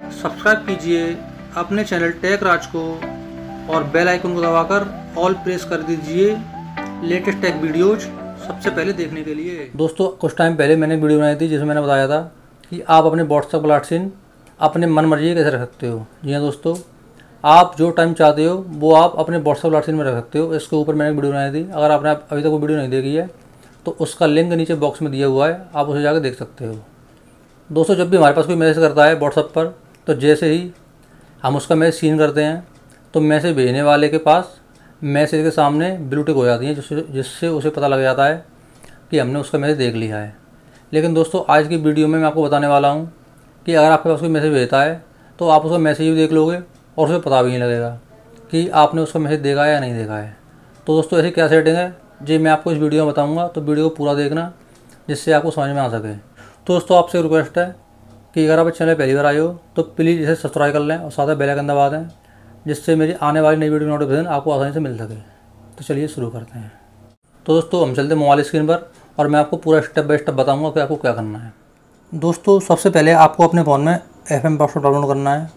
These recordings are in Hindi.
सब्सक्राइब कीजिए अपने चैनल टेक राज को और बेल आइकन को दबाकर ऑल प्रेस कर दीजिए लेटेस्ट टेक वीडियोज़ सबसे पहले देखने के लिए। दोस्तों, कुछ टाइम पहले मैंने वीडियो बनाई थी जिसमें मैंने बताया था कि आप अपने व्हाट्सएप प्लाटसिन अपने मन मर्ज़ी कैसे रख सकते हो। जी हाँ दोस्तों, आप जो टाइम चाहते हो, वो आप अपने व्हाट्सएप प्लाटसिन में रख सकते हो। इसके ऊपर मैंने वीडियो बनाई थी। अगर आपने अभी तक वो वीडियो नहीं देखी है तो उसका लिंक नीचे बॉक्स में दिया हुआ है, आप उसे जाकर देख सकते हो। दोस्तों, जब भी हमारे पास कोई मैसेज करता है व्हाट्सएप पर तो जैसे ही हम उसका मैसेज सीन करते हैं तो मैसेज भेजने वाले के पास मैसेज के सामने ब्लू टिक हो जाती है, जिससे जिससे उसे पता लग जाता है कि हमने उसका मैसेज देख लिया है। लेकिन दोस्तों, आज की वीडियो में मैं आपको बताने वाला हूँ कि अगर आपके पास कोई मैसेज भेजता है तो आप उसका मैसेज भी देख लोगे और उसे पता भी नहीं लगेगा कि आपने उसका मैसेज देखा है या नहीं देखा है। तो दोस्तों, ऐसी क्या सेटिंग है? जी, मैं आपको इस वीडियो में बताऊँगा तो वीडियो को पूरा देखना, जिससे आपको समझ में आ सके। तो दोस्तों, आपसे रिक्वेस्ट है कि अगर आप चैनल पहली बार आए हो तो प्लीज़ इसे सब्सक्राइब कर लें और साथ बेल आइकन दबा दें, जिससे मेरी आने वाली नई वीडियो नोटिफिकेशन आपको आसानी से मिल सके। तो चलिए शुरू करते हैं। तो दोस्तों, हम चलते हैं मोबाइल स्क्रीन पर और मैं आपको पूरा स्टेप बाय स्टेप बताऊँगा कि आपको क्या करना है। दोस्तों, सबसे पहले आपको अपने फ़ोन में एफ़ एम डाउनलोड करना है।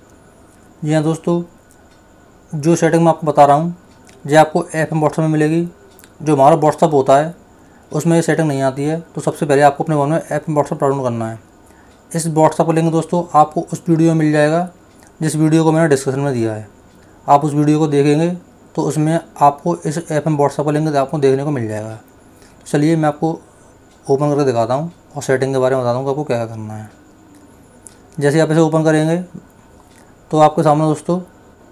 जी हाँ दोस्तों, जो सेटिंग मैं आपको बता रहा हूँ जो आपको एफ़ एम में मिलेगी। जो हमारा व्हाट्सअप होता है, उसमें ये सेटिंग नहीं आती है। तो सबसे पहले आपको अपने फ़ोन में एफ़ व्हाट्सअप डाउनलोड करना है। इस व्हाट्सअप लिंक दोस्तों आपको उस वीडियो में मिल जाएगा, जिस वीडियो को मैंने डिस्क्रिप्शन में दिया है। आप उस वीडियो को देखेंगे तो उसमें आपको इस ऐप में व्हाट्सअप लिंक आपको देखने को मिल जाएगा। चलिए मैं आपको ओपन करके दिखाता हूँ और सेटिंग के बारे में बता दूँ आपको क्या करना है। जैसे आप इसे ओपन करेंगे तो आपके सामने दोस्तों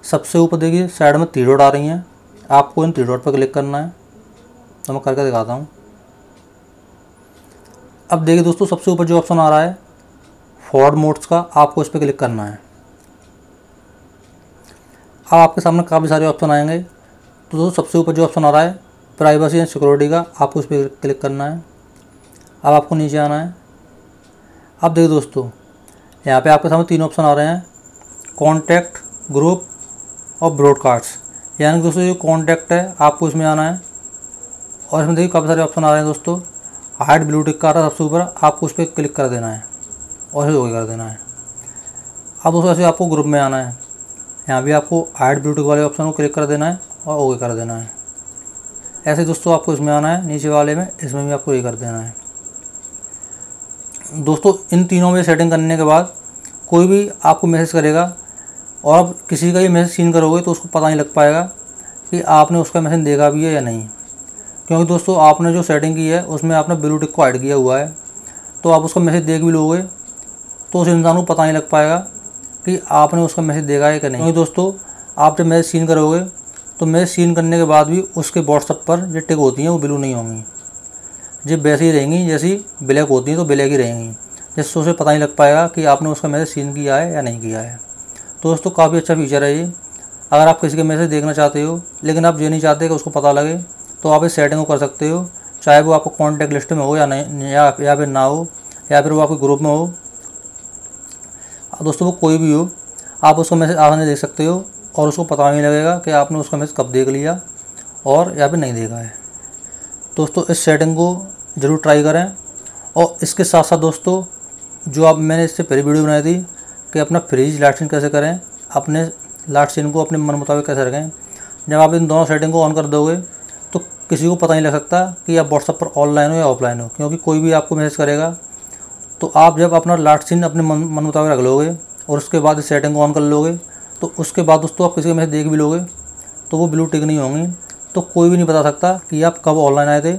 सबसे ऊपर देखिए साइड में ती डॉट आ रही हैं। आपको इन ती डॉट पर क्लिक करना है। तो मैं करके दिखाता हूँ। अब देखिए दोस्तों सबसे ऊपर जो ऑप्शन आ रहा है फॉर्ड मोड्स का आपको इस पर क्लिक करना है। अब आपके सामने काफ़ी सारे ऑप्शन आएँगे। तो दोस्तों, सबसे ऊपर जो ऑप्शन आ रहा है प्राइवेसी एंड सिक्योरिटी का, आपको उस पर क्लिक करना है। अब आपको नीचे आना है। अब देखिए दोस्तों, यहाँ पे आपके सामने तीन ऑप्शन आ रहे हैं कॉन्टैक्ट ग्रुप और ब्रॉडकास्ट यानी दोस्तों जो कॉन्टैक्ट है, आपको इसमें आना है। और इसमें देखिए काफ़ी सारे ऑप्शन आ रहे हैं दोस्तों। हाइट ब्लू टिक का आ रहा है सबसे ऊपर आपको उस पर क्लिक कर देना है। और इसे ओके कर देना है। अब दोस्तों ऐसे आपको ग्रुप में आना है। यहाँ भी आपको ऐड ब्लूटूथ वाले ऑप्शन को क्लिक कर देना है और ओके कर देना है। ऐसे दोस्तों आपको इसमें आना है, नीचे वाले में, इसमें भी आपको ये कर देना है। दोस्तों, इन तीनों में सेटिंग करने के बाद कोई भी आपको मैसेज करेगा और अब किसी का ये मैसेज सीन करोगे तो उसको पता नहीं लग पाएगा कि आपने उसका मैसेज देखा भी है या नहीं। क्योंकि दोस्तों, आपने जो सेटिंग की है, उसमें आपने ब्लूटिक को ऐड किया हुआ है। तो आप उसका मैसेज देख भी लोगे तो उस इंसान को पता नहीं लग पाएगा कि आपने उसका मैसेज देखा है कि नहीं। क्योंकि दोस्तों आप जब मैसेज सीन करोगे तो मैसेज सीन करने के बाद भी उसके व्हाट्सअप पर जो टिक होती हैं वो ब्लू नहीं होंगी। जब वैसे ही रहेंगी जैसी ब्लैक होती हैं तो ब्लैक ही रहेंगी। जिससे उसे पता नहीं लग पाएगा कि आपने उसका मैसेज सीन किया है या नहीं किया है। तो दोस्तों काफ़ी अच्छा फीचर है ये। अगर आप किसी के मैसेज देखना चाहते हो लेकिन आप ये नहीं चाहते कि उसको पता लगे तो आप इस सेटिंग को कर सकते हो। चाहे वो आपको कॉन्टैक्ट लिस्ट में हो या नहीं या, या फिर ना हो या फिर वो आपके ग्रुप में हो दोस्तों वो कोई भी हो, आप उसको मैसेज आसानी देख सकते हो और उसको पता नहीं लगेगा कि आपने उसका मैसेज कब देख लिया और या फिर नहीं देखा है। दोस्तों, इस सेटिंग को ज़रूर ट्राई करें और इसके साथ साथ दोस्तों, जो आप, मैंने इससे पहले वीडियो बनाई थी कि अपना फ्रिज लाइट सीन कैसे करें, अपने लाइट सीन को अपने मन मुताबिक कैसे रखें, जब आप इन दोनों सेटिंग को ऑन कर दोगे तो किसी को पता नहीं लग सकता कि आप व्हाट्सअप पर ऑनलाइन हो या ऑफलाइन हो, क्योंकि कोई भी आपको मैसेज करेगा तो आप जब अपना लास्ट सीन अपने मन मन मुताबिक रख लोगे और उसके बाद सेटिंग को ऑन कर लोगे तो उसके बाद दोस्तों आप किसी का मैसेज देख भी लोगे तो वो ब्लू टिक नहीं होंगी। तो कोई भी नहीं बता सकता कि आप कब ऑनलाइन आए थे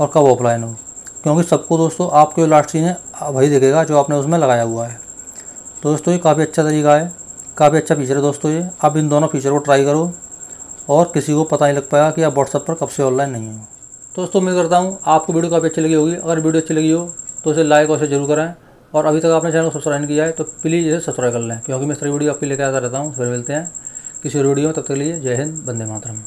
और कब ऑफलाइन हो। क्योंकि सबको दोस्तों आपके जो लास्ट सीन है वही देखेगा जो आपने उसमें लगाया हुआ है। तो दोस्तों ये काफ़ी अच्छा तरीका है, काफ़ी अच्छा फीचर है दोस्तों ये। आप इन दोनों फीचर को ट्राई करो और किसी को पता नहीं लग पाया कि आप व्हाट्सएप पर कब से ऑनलाइन नहीं हो। तो दोस्तों मैं करता हूँ आपको वीडियो काफ़ी अच्छी लगी होगी। अगर वीडियो अच्छी लगी हो तो इसे लाइक और इसे ज़रूर करें। और अभी तक आपने चैनल को सब्सक्राइब नहीं किया है तो प्लीज़ इसे सब्सक्राइब कर लें। क्योंकि मैं तरह वीडियो आपके लेकर आता रहता हूँ। फिर मिलते हैं किसी वीडियो में। तब तक के लिए जय हिंद बंदे मातरम।